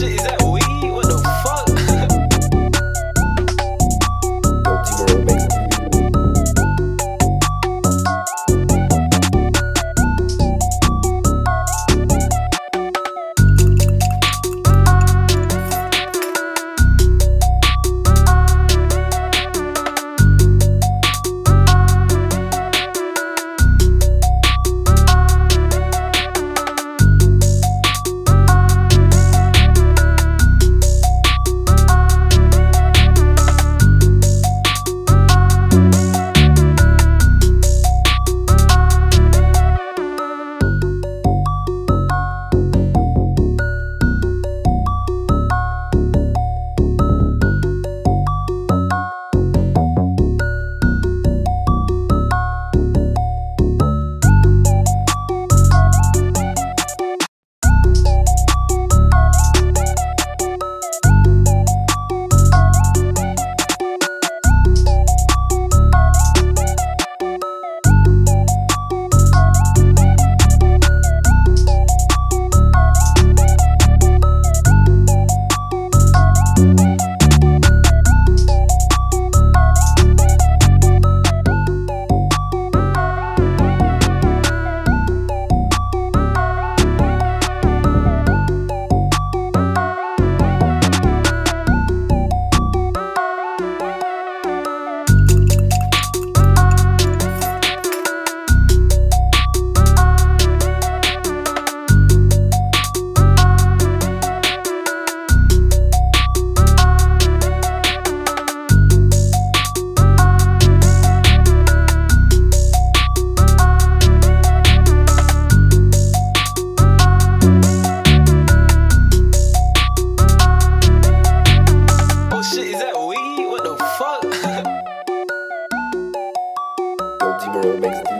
shit, is that weed? What the makes